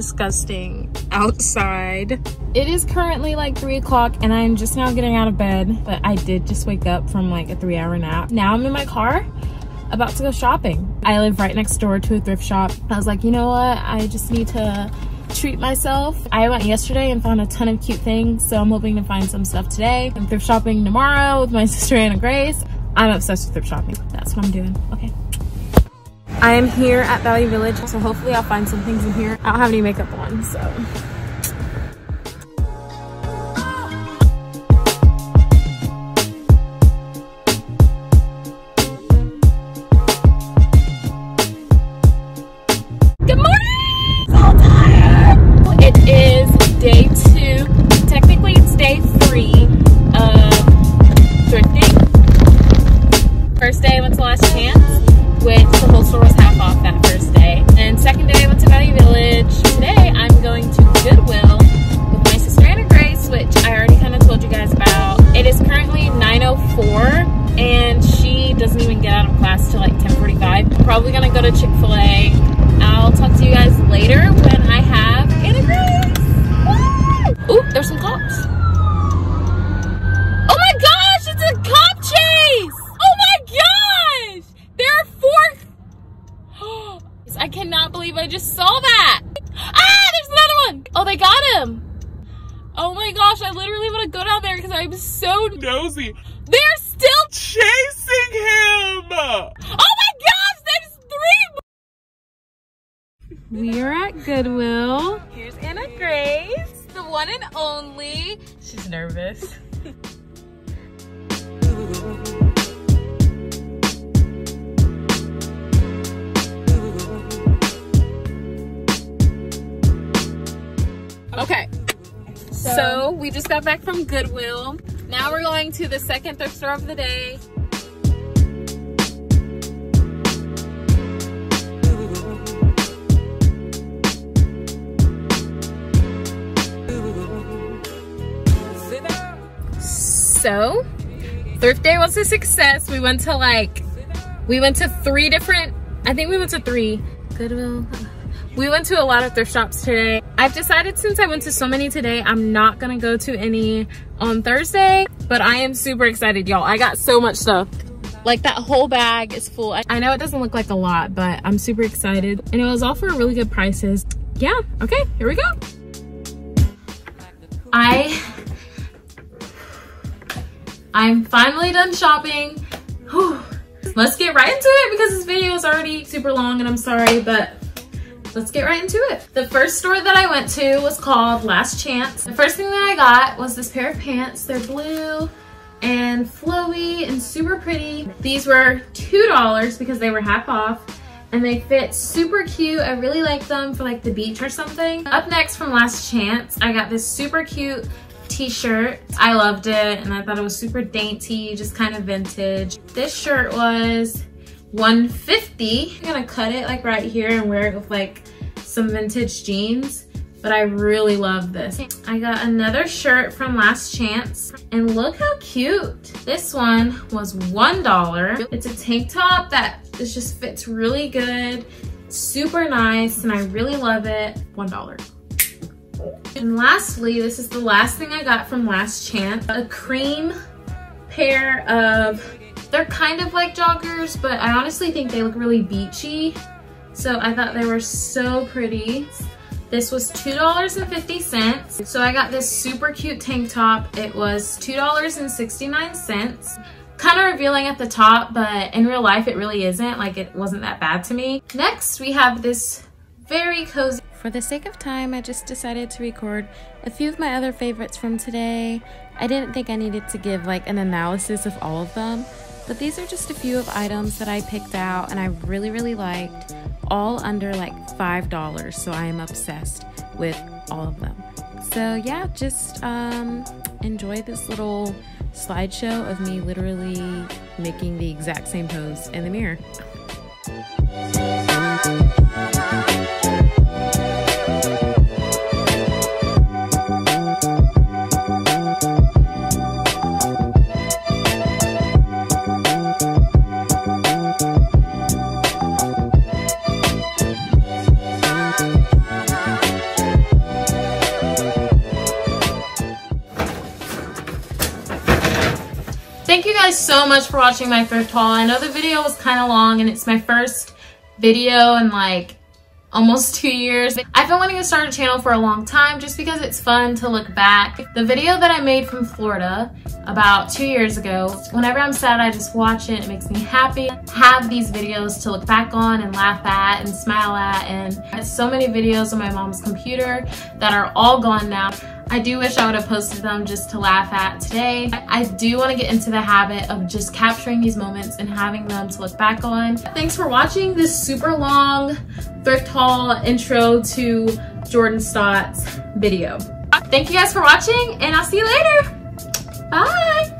disgusting outside. It is currently like three o'clock and I'm just now getting out of bed, but I did just wake up from like a three hour nap. Now I'm in my car about to go shopping. I live right next door to a thrift shop. I was like, you know what? I just need to treat myself. I went yesterday and found a ton of cute things, so I'm hoping to find some stuff today. I'm thrift shopping tomorrow with my sister Anna Grace. I'm obsessed with thrift shopping. That's what I'm doing. Okay. I am here at Valley Village, so hopefully I'll find some things in here. I don't have any makeup on, so four and she doesn't even get out of class till like 10.45. Probably gonna go to Chick-fil-A. I'll talk to you guys later when I have Anna Grace. Woo! Ooh, there's some cops. Oh my gosh, it's a cop chase! Oh my gosh! There are four... I cannot believe I just saw that. Ah, there's another one. Oh, they got him nosy. They're still chasing him. Oh my gosh, there's three. We are at Goodwill. Here's Anna Grace, the one and only. She's nervous. Okay, so, so, we just got back from Goodwill. Now we're going to the second thrift store of the day. So, thrift day was a success. We went to like, we went to three different, I think we went to three. Goodwill. We went to a lot of thrift shops today. I've decided since I went to so many today, I'm not gonna go to any on Thursday, but I am super excited, y'all. I got so much stuff. Like that whole bag is full. I know it doesn't look like a lot, but I'm super excited. And it was all for really good prices. Yeah, okay, here we go. I, I'm finally done shopping. Whew. Let's get right into it because this video is already super long and I'm sorry, but let's get right into it. The first store that I went to was called Last Chance. The first thing that I got was this pair of pants. They're blue and flowy and super pretty. These were $2 because they were half off and they fit super cute. I really like them for like the beach or something. Up next from Last Chance, I got this super cute t-shirt. I loved it and I thought it was super dainty, just kind of vintage. This shirt was 150 I'm gonna cut it like right here and wear it with like some vintage jeans but I really love this. I got another shirt from Last Chance and look how cute. This one was $1. It's a tank top that just fits really good, super nice, and I really love it, $1. And lastly, this is the last thing I got from Last Chance, a cream pair of they're kind of like joggers, but I honestly think they look really beachy. So I thought they were so pretty. This was $2.50. So I got this super cute tank top. It was $2.69. Kind of revealing at the top, but in real life it really isn't. Like it wasn't that bad to me. Next we have this very cozy for the sake of time, I just decided to record a few of my other favorites from today. I didn't think I needed to give like an analysis of all of them, but these are just a few of items that I picked out and I really, really liked, all under like $5. So I am obsessed with all of them. So yeah, just um, enjoy this little slideshow of me literally making the exact same pose in the mirror. So much for watching my thrift haul. I know the video was kind of long and it's my first video in like almost two years. I've been wanting to start a channel for a long time just because it's fun to look back. The video that I made from Florida about two years ago, whenever I'm sad, I just watch it. It makes me happy. Have these videos to look back on and laugh at and smile at. And I have so many videos on my mom's computer that are all gone now. I do wish I would have posted them just to laugh at today. I do want to get into the habit of just capturing these moments and having them to look back on. Thanks for watching this super long thrift haul intro to Jordan Stotts' video. Thank you guys for watching and I'll see you later. Bye.